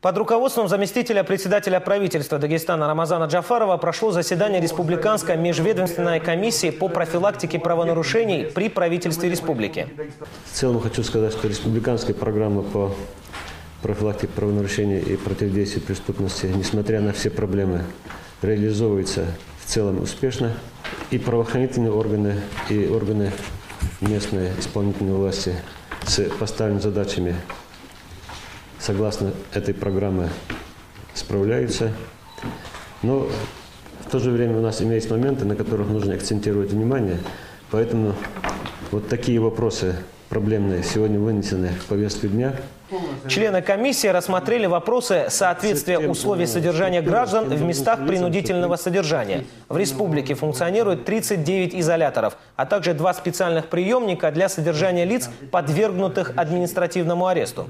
Под руководством заместителя председателя правительства Дагестана Рамазана Джафарова прошло заседание Республиканской межведомственной комиссии по профилактике правонарушений при правительстве республики. В целом хочу сказать, что республиканская программа по профилактике правонарушений и противодействию преступности, несмотря на все проблемы, реализовывается в целом успешно. И правоохранительные органы, и органы местной исполнительной власти с поставленными задачами согласно этой программы справляются. Но в то же время у нас имеются моменты, на которых нужно акцентировать внимание. Поэтому вот такие вопросы проблемные сегодня вынесены в повестку дня. Члены комиссии рассмотрели вопросы соответствия условий содержания граждан в местах принудительного содержания. В республике функционирует 39 изоляторов, а также два специальных приемника для содержания лиц, подвергнутых административному аресту.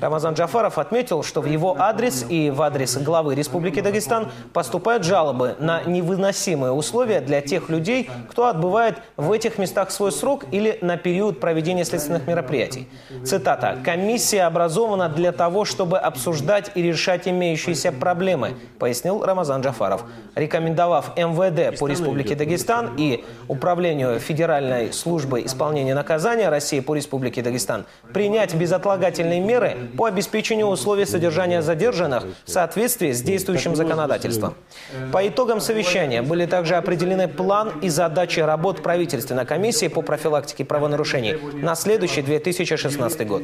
Рамазан Джафаров отметил, что в его адрес и в адрес главы Республики Дагестан поступают жалобы на невыносимые условия для тех людей, кто отбывает в этих местах свой срок или на период проведения следственных мероприятий. Цитата. «Комиссия образована для того, чтобы обсуждать и решать имеющиеся проблемы, пояснил Рамазан Джафаров. Рекомендовав МВД по Республике Дагестан и Управлению Федеральной службы исполнения наказания России по Республике Дагестан принять безотлагательные меры по обеспечению условий содержания задержанных в соответствии с действующим законодательством. По итогам совещания были также определены план и задачи работ правительственной комиссии по профилактике правонарушений на следующий 2016 год.